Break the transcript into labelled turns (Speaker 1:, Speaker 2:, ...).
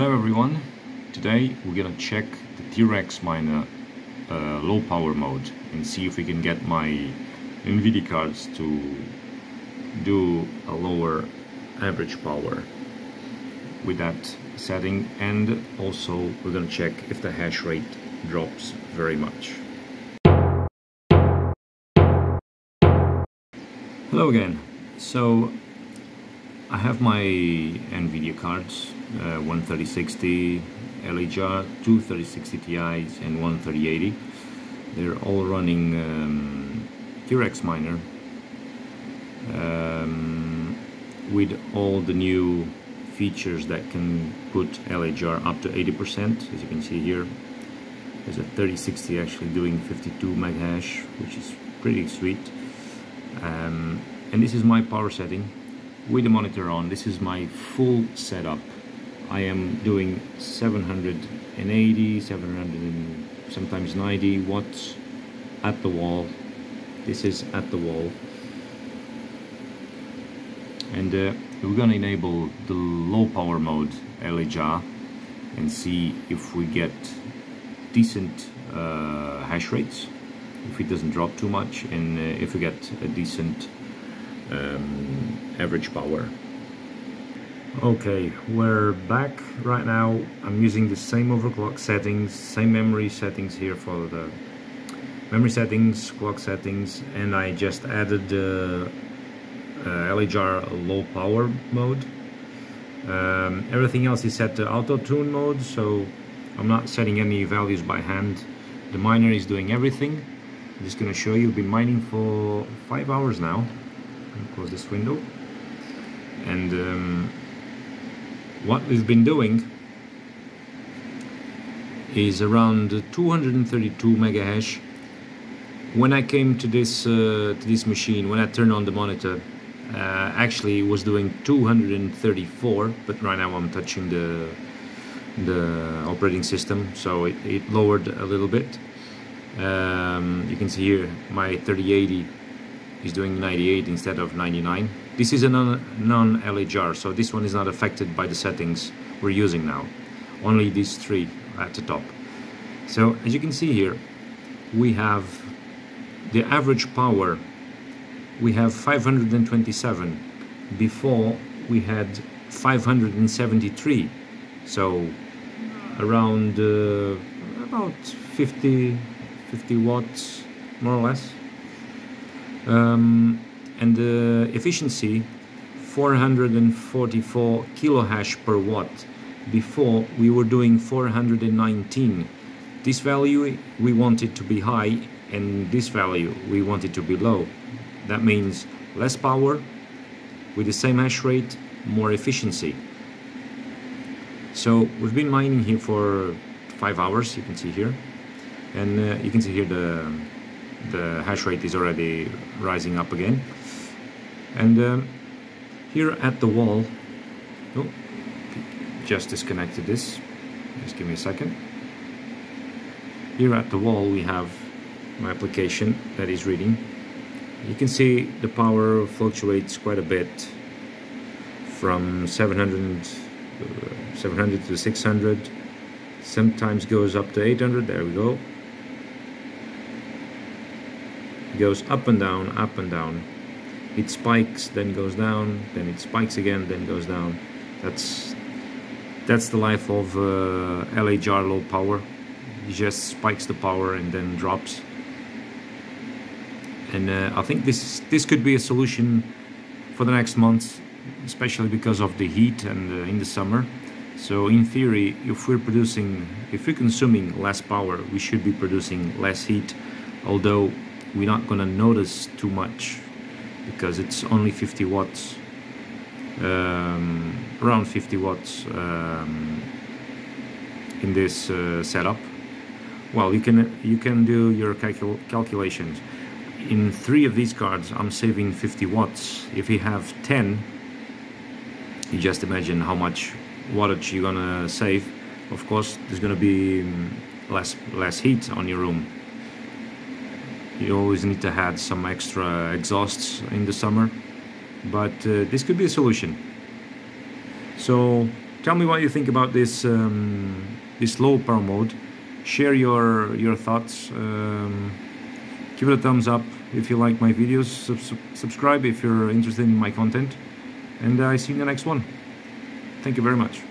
Speaker 1: Hello everyone, today we're gonna check the T-Rex miner uh, low power mode and see if we can get my NVIDIA cards to do a lower average power with that setting. And also we're gonna check if the hash rate drops very much. Hello again, so I have my NVIDIA cards, uh, one 3060 LHR, two 3060 Ti's and one 3080. They're all running um, T-Rex Miner um, with all the new features that can put LHR up to 80% as you can see here. There's a 3060 actually doing 52 meg hash which is pretty sweet. Um, and this is my power setting with the monitor on this is my full setup. I am doing 780 700 and sometimes 90 watts at the wall. This is at the wall. And uh, we're gonna enable the low power mode LHR and see if we get decent uh, hash rates. If it doesn't drop too much and uh, if we get a decent um, average power. Okay, we're back right now. I'm using the same overclock settings, same memory settings here for the memory settings, clock settings, and I just added the uh, uh, LHR low power mode. Um, everything else is set to auto tune mode, so I'm not setting any values by hand. The miner is doing everything. I'm just gonna show you, been mining for five hours now close this window. And um, what we've been doing is around 232 mega hash when I came to this uh, to this machine when I turned on the monitor uh, actually it was doing 234 but right now I'm touching the the operating system so it, it lowered a little bit. Um, you can see here my 3080 is doing 98 instead of 99. This is a non-LHR, so this one is not affected by the settings we're using now. Only these three at the top. So as you can see here, we have the average power. We have 527. Before we had 573. So around uh, about 50, 50 watts, more or less um, and the efficiency 444 kilohash per watt. Before we were doing 419 this value we want it to be high and this value we want it to be low. That means less power with the same hash rate more efficiency. So we've been mining here for five hours you can see here. And uh, you can see here the the hash rate is already rising up again. And um, here at the wall oh, just disconnected this. Just give me a second. Here at the wall we have my application that is reading. You can see the power fluctuates quite a bit from 700 uh, 700 to 600 sometimes goes up to 800 there we go goes up and down, up and down. It spikes, then goes down, then it spikes again, then goes down. That's that's the life of uh, LHR low power. It just spikes the power and then drops. And uh, I think this this could be a solution for the next months, especially because of the heat and uh, in the summer. So in theory, if we're producing, if we're consuming less power, we should be producing less heat. Although we're not gonna notice too much because it's only 50 watts um, around 50 watts um, in this uh, setup. Well you can you can do your calcul calculations. In three of these cards I'm saving 50 watts. If you have 10 you just imagine how much wattage you're gonna save. Of course there's gonna be um, less less heat on your room you always need to add some extra exhausts in the summer but uh, this could be a solution. So tell me what you think about this um, this low power mode. Share your your thoughts um, give it a thumbs up if you like my videos sub subscribe if you're interested in my content and I see you in the next one. Thank you very much